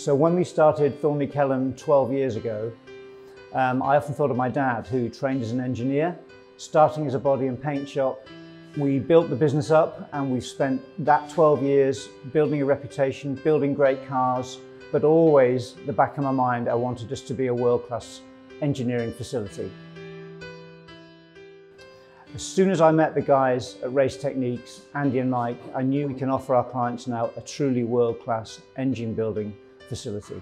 So when we started Thornley Kelham 12 years ago, um, I often thought of my dad who trained as an engineer, starting as a body and paint shop. We built the business up and we've spent that 12 years building a reputation, building great cars, but always the back of my mind, I wanted us to be a world-class engineering facility. As soon as I met the guys at Race Techniques, Andy and Mike, I knew we can offer our clients now a truly world-class engine building facility.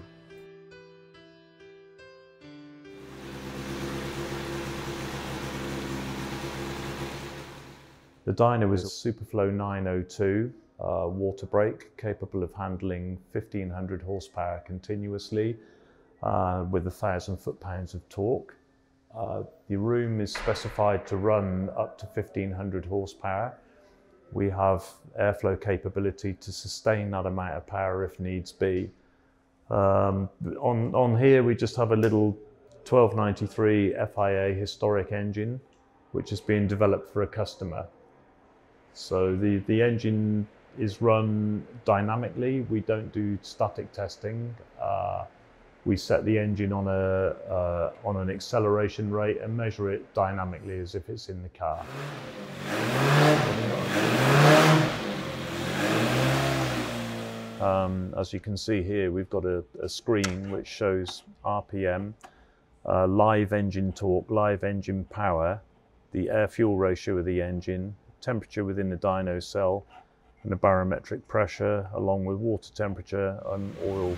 The is a Superflow 902 uh, water brake capable of handling 1500 horsepower continuously uh, with 1000 foot-pounds of torque. Uh, the room is specified to run up to 1500 horsepower. We have airflow capability to sustain that amount of power if needs be. Um, on, on here we just have a little 1293 FIA historic engine which is being developed for a customer. So the, the engine is run dynamically. We don't do static testing. Uh, we set the engine on a uh, on an acceleration rate and measure it dynamically as if it's in the car. Um, as you can see here, we've got a, a screen which shows RPM, uh, live engine torque, live engine power, the air-fuel ratio of the engine, temperature within the dyno cell, and the barometric pressure, along with water temperature and oil.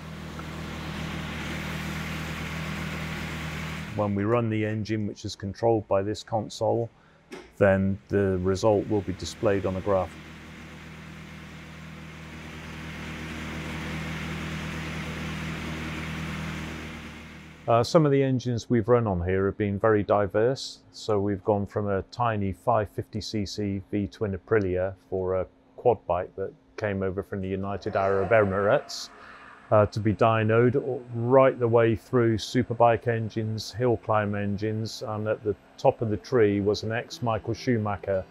When we run the engine, which is controlled by this console, then the result will be displayed on a graph. Uh, some of the engines we've run on here have been very diverse. So we've gone from a tiny 550cc V-twin Aprilia for a quad bike that came over from the United Arab Emirates uh, to be dynoed right the way through superbike engines, hill climb engines, and at the top of the tree was an ex-Michael Schumacher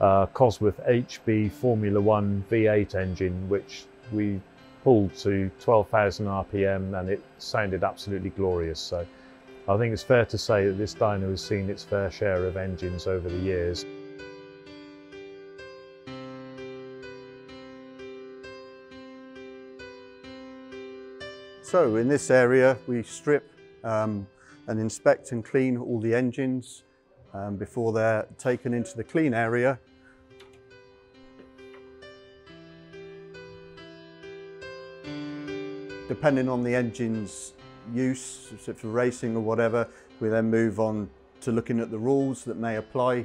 uh, Cosworth HB Formula One V8 engine, which we pulled to 12,000 RPM and it sounded absolutely glorious. So I think it's fair to say that this dyno has seen its fair share of engines over the years. So in this area we strip um, and inspect and clean all the engines um, before they're taken into the clean area depending on the engine's use, so for racing or whatever, we then move on to looking at the rules that may apply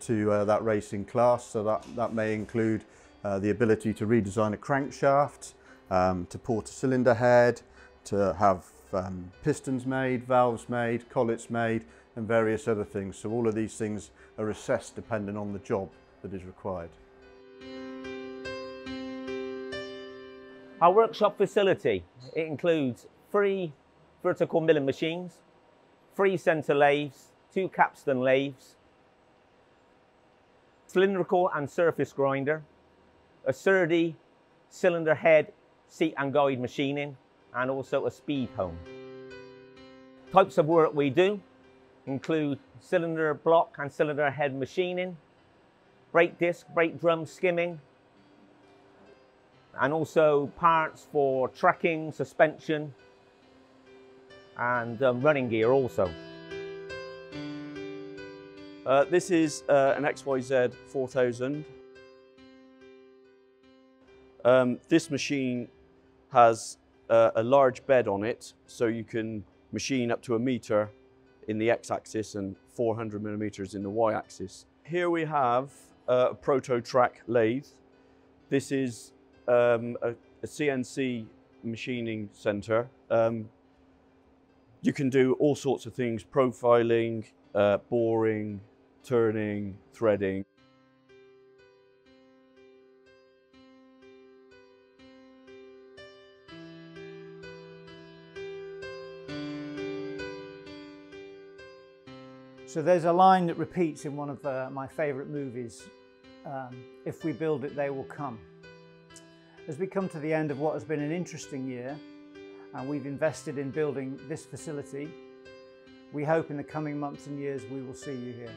to uh, that racing class. So that, that may include uh, the ability to redesign a crankshaft, um, to port a cylinder head, to have um, pistons made, valves made, collets made, and various other things. So all of these things are assessed depending on the job that is required. Our workshop facility, it includes three vertical milling machines, three centre lathes, two capstan lathes, cylindrical and surface grinder, a Serdi cylinder head seat and guide machining, and also a speed hone. Types of work we do include cylinder block and cylinder head machining, brake disc, brake drum skimming, and also parts for tracking, suspension and um, running gear also. Uh, this is uh, an XYZ 4000. Um, this machine has uh, a large bed on it so you can machine up to a meter in the x-axis and 400 millimeters in the y-axis. Here we have uh, a ProtoTRAK lathe. This is um, a, a, CNC machining center. Um, you can do all sorts of things, profiling, uh, boring, turning, threading. So there's a line that repeats in one of uh, my favourite movies, um, if we build it, they will come. As we come to the end of what has been an interesting year, and we've invested in building this facility. We hope in the coming months and years we will see you here.